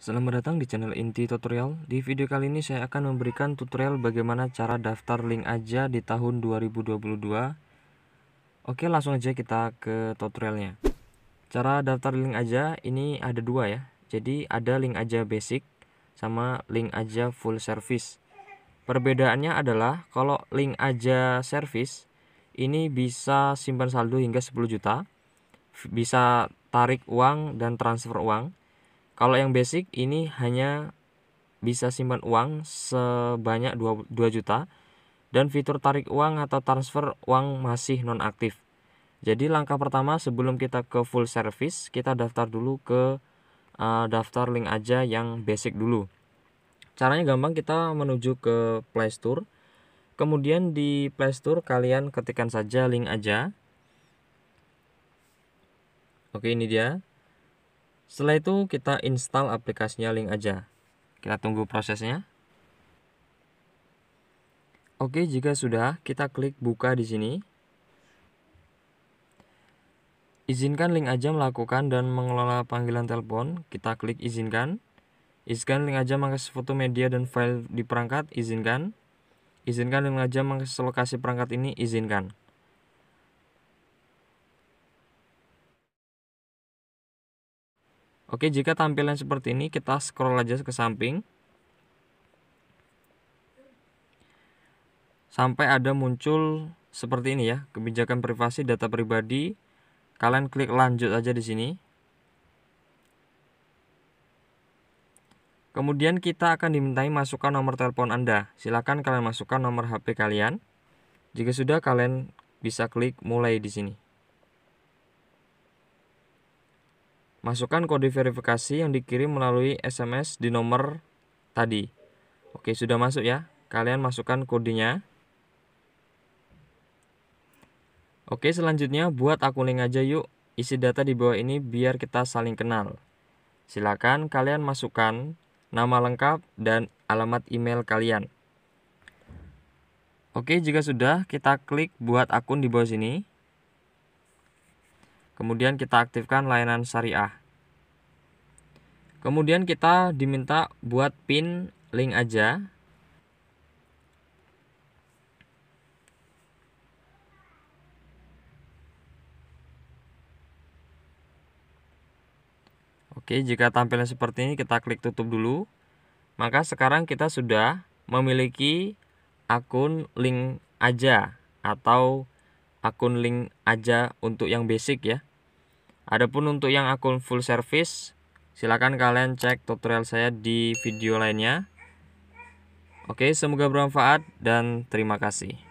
Selamat datang di channel Inti Tutorial. Di video kali ini saya akan memberikan tutorial bagaimana cara daftar link aja di tahun 2022. Oke, langsung aja kita ke tutorialnya. Cara daftar link aja ini ada dua ya. Jadi ada link aja basic sama link aja full service. Perbedaannya adalah kalau link aja service ini bisa simpan saldo hingga 10 juta, bisa tarik uang dan transfer uang kalau yang basic ini hanya bisa simpan uang sebanyak 2, 2 juta dan fitur tarik uang atau transfer uang masih nonaktif. Jadi langkah pertama sebelum kita ke full service, kita daftar dulu ke uh, daftar link aja yang basic dulu. Caranya gampang, kita menuju ke Play Store. Kemudian di Play Store kalian ketikkan saja link aja. Oke, ini dia. Setelah itu kita install aplikasinya link aja. Kita tunggu prosesnya. Oke, jika sudah, kita klik buka di sini. Izinkan link aja melakukan dan mengelola panggilan telepon. Kita klik izinkan. Izinkan link aja mengakses foto media dan file di perangkat. Izinkan. Izinkan link aja mengakses lokasi perangkat ini. Izinkan. Oke, jika tampilan seperti ini, kita scroll aja ke samping. Sampai ada muncul seperti ini ya, kebijakan privasi data pribadi. Kalian klik lanjut aja di sini. Kemudian kita akan dimintai masukkan nomor telepon Anda. Silakan kalian masukkan nomor HP kalian. Jika sudah, kalian bisa klik mulai di sini. Masukkan kode verifikasi yang dikirim melalui SMS di nomor tadi. Oke, sudah masuk ya. Kalian masukkan kodenya. Oke, selanjutnya buat akun link aja yuk. Isi data di bawah ini biar kita saling kenal. Silakan kalian masukkan nama lengkap dan alamat email kalian. Oke, jika sudah, kita klik buat akun di bawah sini. Kemudian kita aktifkan layanan syariah. Kemudian kita diminta buat pin link aja. Oke, jika tampilan seperti ini kita klik tutup dulu. Maka sekarang kita sudah memiliki akun link aja atau akun link aja untuk yang basic ya. Adapun untuk yang akun full service, silakan kalian cek tutorial saya di video lainnya. Oke, semoga bermanfaat dan terima kasih.